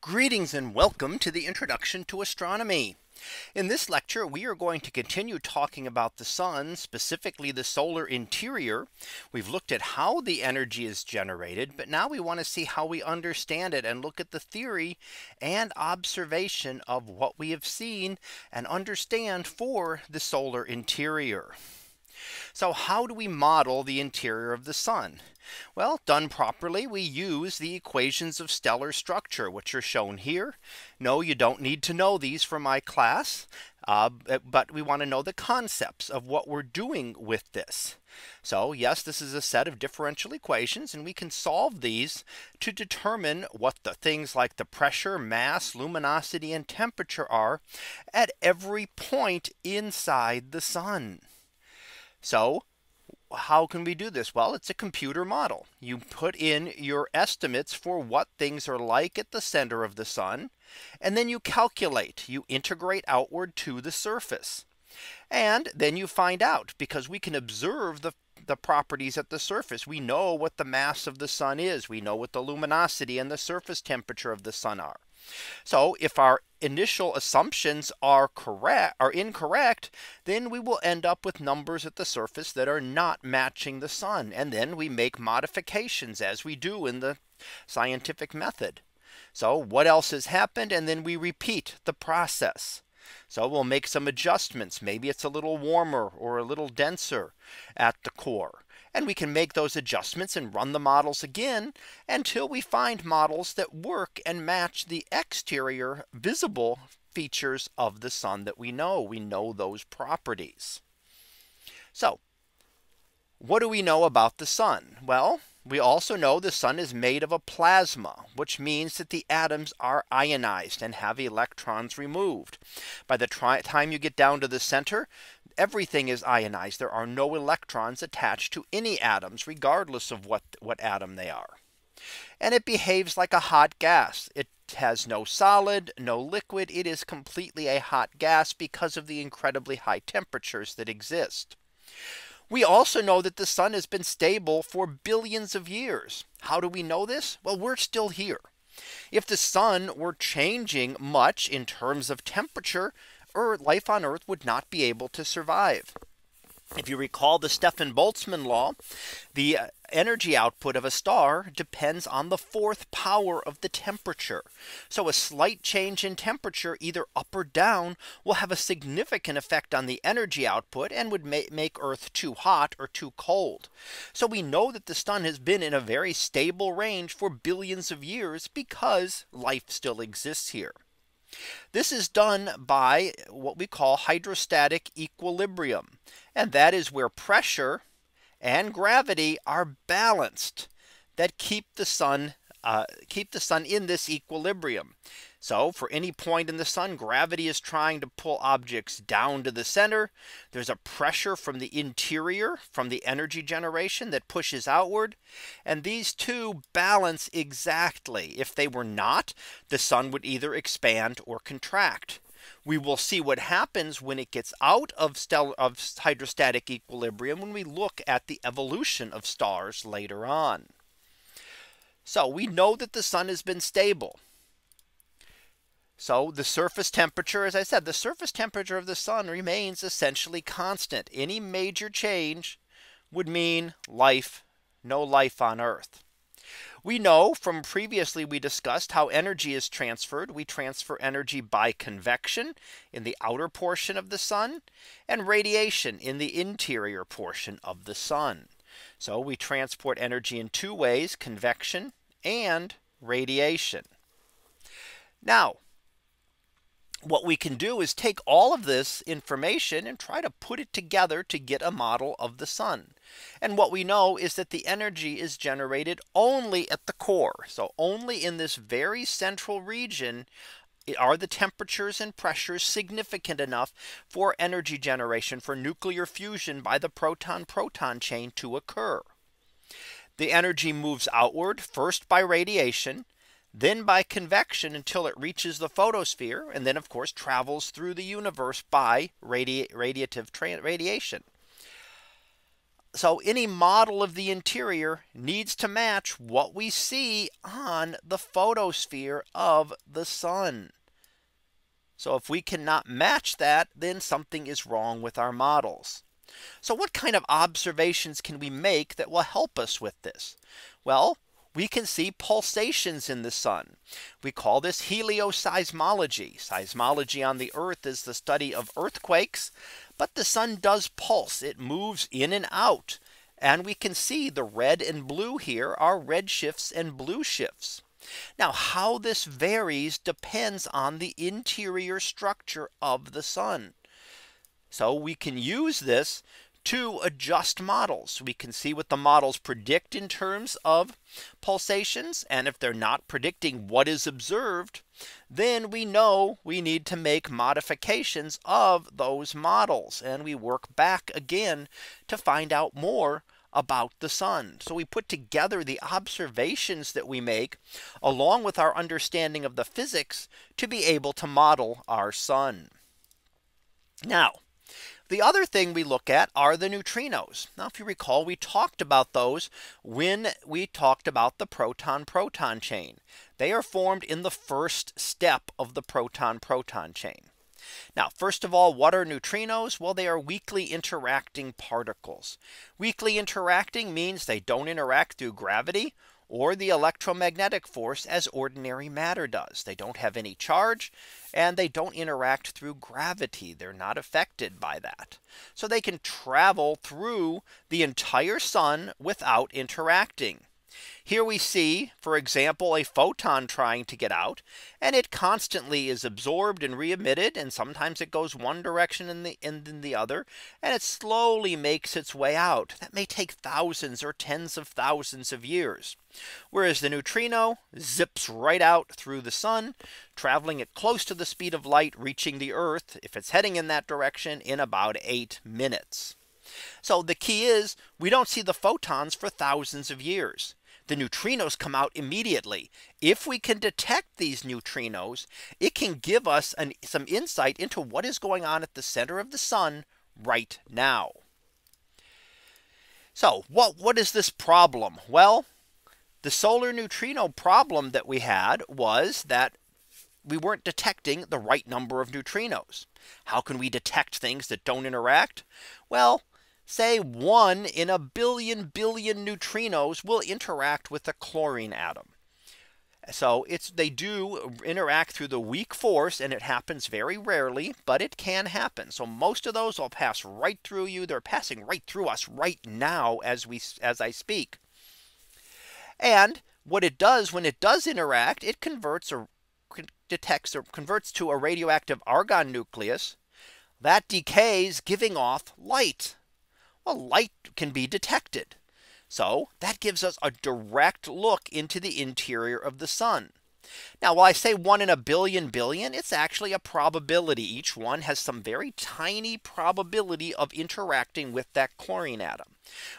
Greetings and welcome to the introduction to astronomy. In this lecture, we are going to continue talking about the sun, specifically the solar interior. We've looked at how the energy is generated, but now we want to see how we understand it and look at the theory and observation of what we have seen and understand for the solar interior. So how do we model the interior of the sun? Well, done properly, we use the equations of stellar structure, which are shown here. No, you don't need to know these for my class. Uh, but we want to know the concepts of what we're doing with this. So yes, this is a set of differential equations and we can solve these to determine what the things like the pressure, mass, luminosity and temperature are at every point inside the sun. So how can we do this? Well, it's a computer model. You put in your estimates for what things are like at the center of the sun. And then you calculate, you integrate outward to the surface. And then you find out because we can observe the the properties at the surface. We know what the mass of the sun is. We know what the luminosity and the surface temperature of the sun are. So if our initial assumptions are correct are incorrect, then we will end up with numbers at the surface that are not matching the sun. And then we make modifications as we do in the scientific method. So what else has happened? And then we repeat the process. So we'll make some adjustments. Maybe it's a little warmer or a little denser at the core. And we can make those adjustments and run the models again until we find models that work and match the exterior visible features of the sun that we know. We know those properties. So what do we know about the sun? Well, we also know the sun is made of a plasma, which means that the atoms are ionized and have electrons removed. By the time you get down to the center, everything is ionized. There are no electrons attached to any atoms, regardless of what, what atom they are. And it behaves like a hot gas. It has no solid, no liquid. It is completely a hot gas because of the incredibly high temperatures that exist. We also know that the sun has been stable for billions of years. How do we know this? Well, we're still here. If the sun were changing much in terms of temperature, life on Earth would not be able to survive. If you recall the Stefan Boltzmann law, the uh, energy output of a star depends on the fourth power of the temperature. So a slight change in temperature either up or down will have a significant effect on the energy output and would ma make Earth too hot or too cold. So we know that the sun has been in a very stable range for billions of years because life still exists here. This is done by what we call hydrostatic equilibrium. And that is where pressure and gravity are balanced that keep the sun uh, keep the sun in this equilibrium. So for any point in the sun, gravity is trying to pull objects down to the center. There's a pressure from the interior from the energy generation that pushes outward. And these two balance exactly. If they were not, the sun would either expand or contract. We will see what happens when it gets out of of hydrostatic equilibrium when we look at the evolution of stars later on. So we know that the sun has been stable. So the surface temperature, as I said, the surface temperature of the sun remains essentially constant. Any major change would mean life, no life on Earth. We know from previously we discussed how energy is transferred. We transfer energy by convection in the outer portion of the sun and radiation in the interior portion of the sun. So we transport energy in two ways, convection and radiation. Now, what we can do is take all of this information and try to put it together to get a model of the sun. And what we know is that the energy is generated only at the core. So only in this very central region are the temperatures and pressures significant enough for energy generation for nuclear fusion by the proton proton chain to occur. The energy moves outward first by radiation, then by convection until it reaches the photosphere, and then of course travels through the universe by radi radiative radiation. so any model of the interior needs to match what we see on the photosphere of the sun. So if we cannot match that, then something is wrong with our models. So what kind of observations can we make that will help us with this? Well, we can see pulsations in the sun. We call this helioseismology. Seismology on the earth is the study of earthquakes. But the sun does pulse. It moves in and out. And we can see the red and blue here are red shifts and blue shifts. Now how this varies depends on the interior structure of the sun. So we can use this to adjust models. We can see what the models predict in terms of pulsations. And if they're not predicting what is observed, then we know we need to make modifications of those models. And we work back again to find out more about the sun. So we put together the observations that we make along with our understanding of the physics to be able to model our sun. Now the other thing we look at are the neutrinos. Now, if you recall, we talked about those when we talked about the proton proton chain. They are formed in the first step of the proton proton chain. Now, first of all, what are neutrinos? Well, they are weakly interacting particles. Weakly interacting means they don't interact through gravity or the electromagnetic force as ordinary matter does. They don't have any charge and they don't interact through gravity. They're not affected by that. So they can travel through the entire sun without interacting. Here we see, for example, a photon trying to get out and it constantly is absorbed and re-emitted and sometimes it goes one direction and the and then the other and it slowly makes its way out. That may take thousands or tens of thousands of years. Whereas the neutrino zips right out through the sun, traveling at close to the speed of light, reaching the earth if it's heading in that direction in about eight minutes. So the key is we don't see the photons for thousands of years the neutrinos come out immediately. If we can detect these neutrinos, it can give us an, some insight into what is going on at the center of the sun right now. So what, what is this problem? Well, the solar neutrino problem that we had was that we weren't detecting the right number of neutrinos. How can we detect things that don't interact? Well, say one in a billion billion neutrinos will interact with the chlorine atom. So it's they do interact through the weak force and it happens very rarely, but it can happen. So most of those will pass right through you. They're passing right through us right now as we as I speak. And what it does when it does interact, it converts or detects or converts to a radioactive argon nucleus that decays giving off light well, light can be detected. So that gives us a direct look into the interior of the sun. Now, while I say one in a billion billion, it's actually a probability. Each one has some very tiny probability of interacting with that chlorine atom.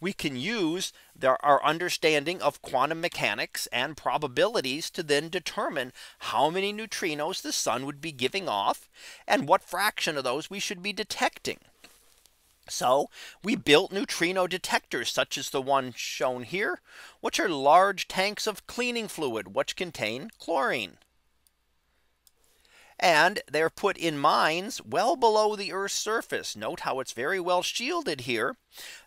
We can use their, our understanding of quantum mechanics and probabilities to then determine how many neutrinos the sun would be giving off and what fraction of those we should be detecting. So we built neutrino detectors such as the one shown here, which are large tanks of cleaning fluid which contain chlorine. And they're put in mines well below the Earth's surface. Note how it's very well shielded here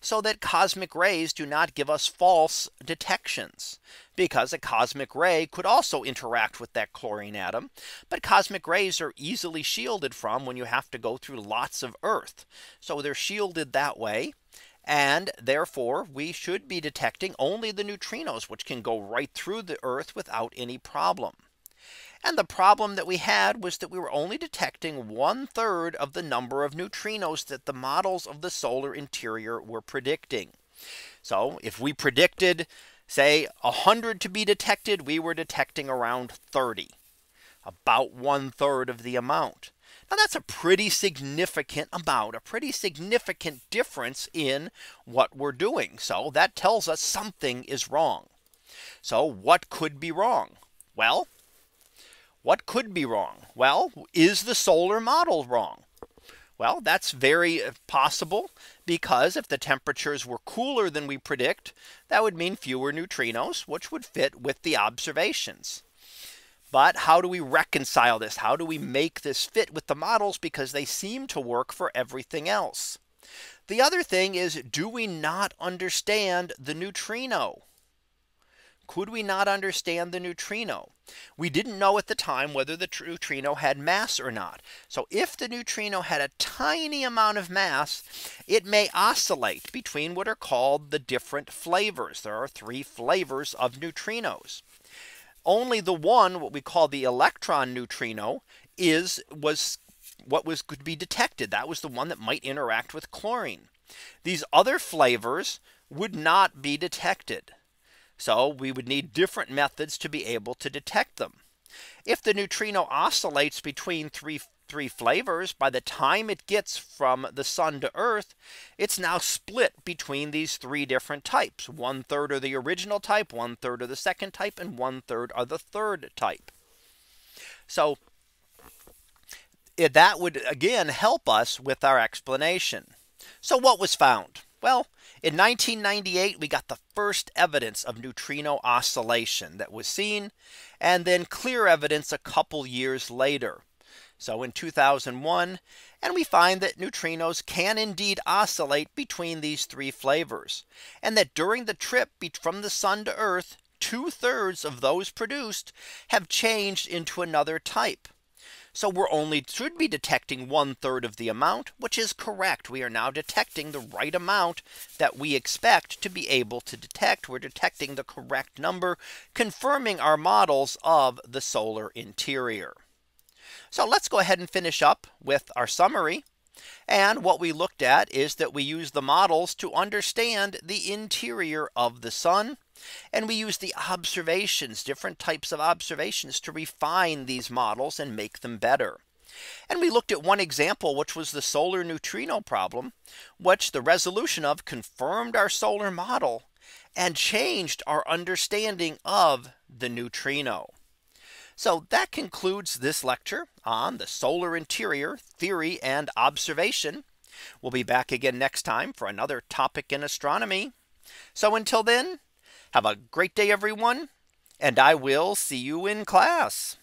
so that cosmic rays do not give us false detections because a cosmic ray could also interact with that chlorine atom. But cosmic rays are easily shielded from when you have to go through lots of Earth. So they're shielded that way. And therefore we should be detecting only the neutrinos which can go right through the Earth without any problem. And the problem that we had was that we were only detecting one third of the number of neutrinos that the models of the solar interior were predicting. So if we predicted say 100 to be detected, we were detecting around 30, about one third of the amount. Now that's a pretty significant amount, a pretty significant difference in what we're doing. So that tells us something is wrong. So what could be wrong? Well, what could be wrong? Well, is the solar model wrong? Well, that's very uh, possible because if the temperatures were cooler than we predict, that would mean fewer neutrinos, which would fit with the observations. But how do we reconcile this? How do we make this fit with the models? Because they seem to work for everything else. The other thing is, do we not understand the neutrino? Could we not understand the neutrino? We didn't know at the time whether the neutrino had mass or not. So if the neutrino had a tiny amount of mass, it may oscillate between what are called the different flavors. There are three flavors of neutrinos. Only the one what we call the electron neutrino is was what was could be detected. That was the one that might interact with chlorine. These other flavors would not be detected. So we would need different methods to be able to detect them. If the neutrino oscillates between three three flavors by the time it gets from the sun to earth it's now split between these three different types. One third are the original type one third are the second type and one third are the third type. So that would again help us with our explanation. So what was found? Well in 1998, we got the first evidence of neutrino oscillation that was seen and then clear evidence a couple years later. So in 2001, and we find that neutrinos can indeed oscillate between these three flavors and that during the trip from the sun to Earth, two thirds of those produced have changed into another type. So we're only should be detecting one third of the amount, which is correct. We are now detecting the right amount that we expect to be able to detect. We're detecting the correct number, confirming our models of the solar interior. So let's go ahead and finish up with our summary. And what we looked at is that we use the models to understand the interior of the sun. And we use the observations, different types of observations to refine these models and make them better. And we looked at one example, which was the solar neutrino problem, which the resolution of confirmed our solar model and changed our understanding of the neutrino. So that concludes this lecture on the solar interior theory and observation. We'll be back again next time for another topic in astronomy. So until then, have a great day, everyone, and I will see you in class.